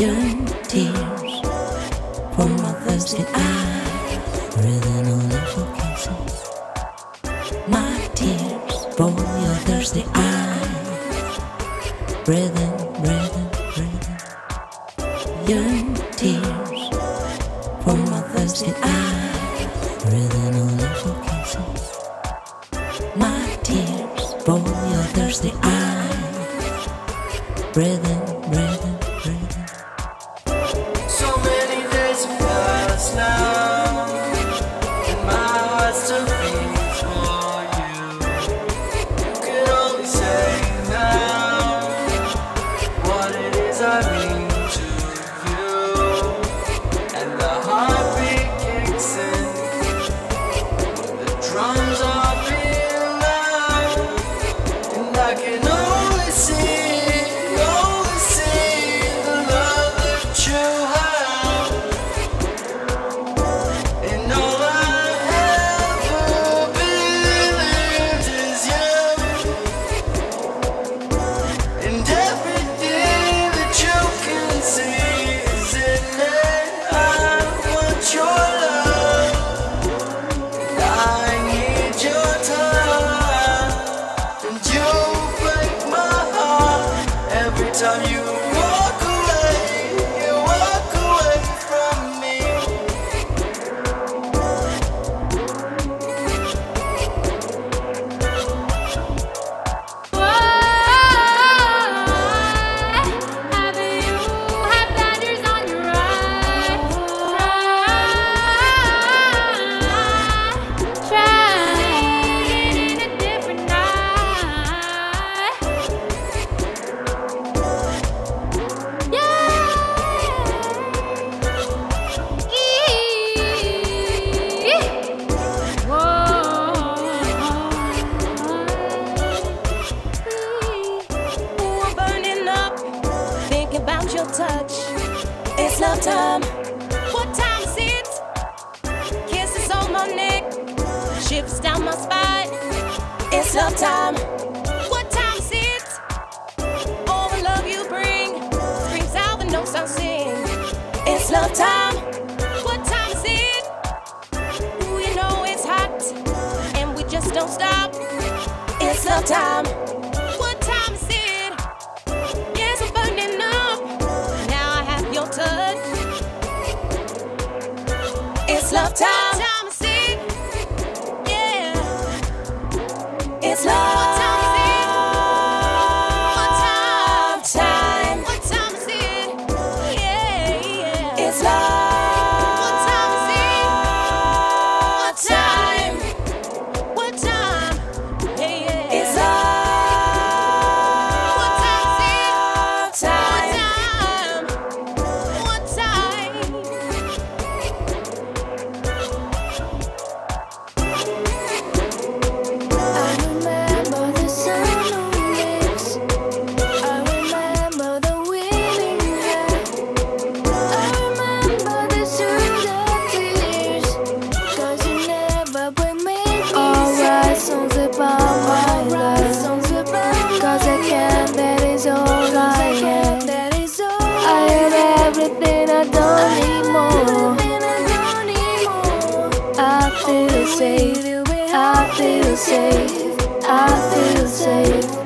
yearn tears from a thirsty eye, breathing on your subconscious. My tears from your thirsty eye, breathing, breathing, breathing. Yearn tears from a thirsty eye, breathing on your subconscious. My tears from your thirsty eye, breathing. love touch. It's love time. What time is it? Kisses on my neck, shivers down my spine. It's love time. What time is it? All the love you bring brings out the notes I sing. It's love time. What time is it? We know it's hot, and we just don't stop. It's love time. safe, I feel safe.